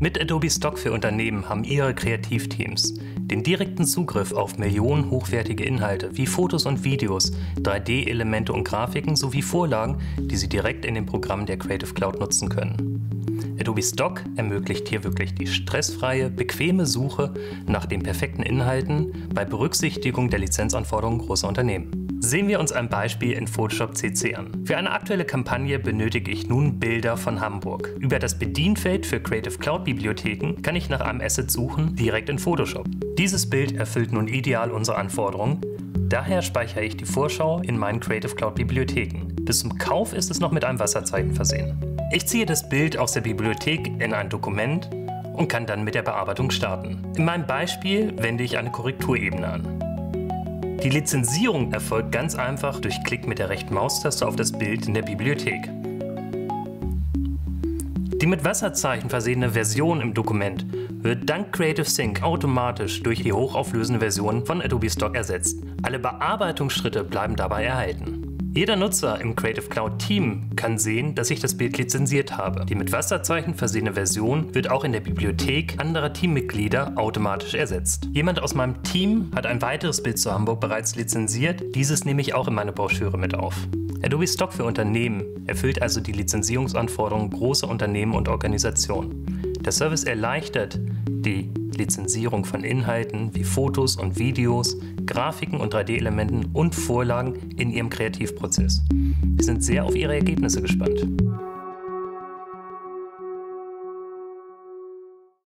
Mit Adobe Stock für Unternehmen haben Ihre Kreativteams den direkten Zugriff auf Millionen hochwertige Inhalte wie Fotos und Videos, 3D-Elemente und Grafiken sowie Vorlagen, die Sie direkt in den Programmen der Creative Cloud nutzen können. Adobe Stock ermöglicht hier wirklich die stressfreie, bequeme Suche nach den perfekten Inhalten bei Berücksichtigung der Lizenzanforderungen großer Unternehmen. Sehen wir uns ein Beispiel in Photoshop CC an. Für eine aktuelle Kampagne benötige ich nun Bilder von Hamburg. Über das Bedienfeld für Creative Cloud Bibliotheken kann ich nach einem Asset suchen, direkt in Photoshop. Dieses Bild erfüllt nun ideal unsere Anforderungen. Daher speichere ich die Vorschau in meinen Creative Cloud Bibliotheken. Bis zum Kauf ist es noch mit einem Wasserzeichen versehen. Ich ziehe das Bild aus der Bibliothek in ein Dokument und kann dann mit der Bearbeitung starten. In meinem Beispiel wende ich eine Korrekturebene an. Die Lizenzierung erfolgt ganz einfach durch Klick mit der rechten Maustaste auf das Bild in der Bibliothek. Die mit Wasserzeichen versehene Version im Dokument wird dank Creative Sync automatisch durch die hochauflösende Version von Adobe Stock ersetzt. Alle Bearbeitungsschritte bleiben dabei erhalten. Jeder Nutzer im Creative Cloud Team kann sehen, dass ich das Bild lizenziert habe. Die mit Wasserzeichen versehene Version wird auch in der Bibliothek anderer Teammitglieder automatisch ersetzt. Jemand aus meinem Team hat ein weiteres Bild zu Hamburg bereits lizenziert, dieses nehme ich auch in meine Broschüre mit auf. Adobe Stock für Unternehmen erfüllt also die Lizenzierungsanforderungen großer Unternehmen und Organisationen. Der Service erleichtert die Lizenzierung von Inhalten wie Fotos und Videos, Grafiken und 3D-Elementen und Vorlagen in Ihrem Kreativprozess. Wir sind sehr auf Ihre Ergebnisse gespannt.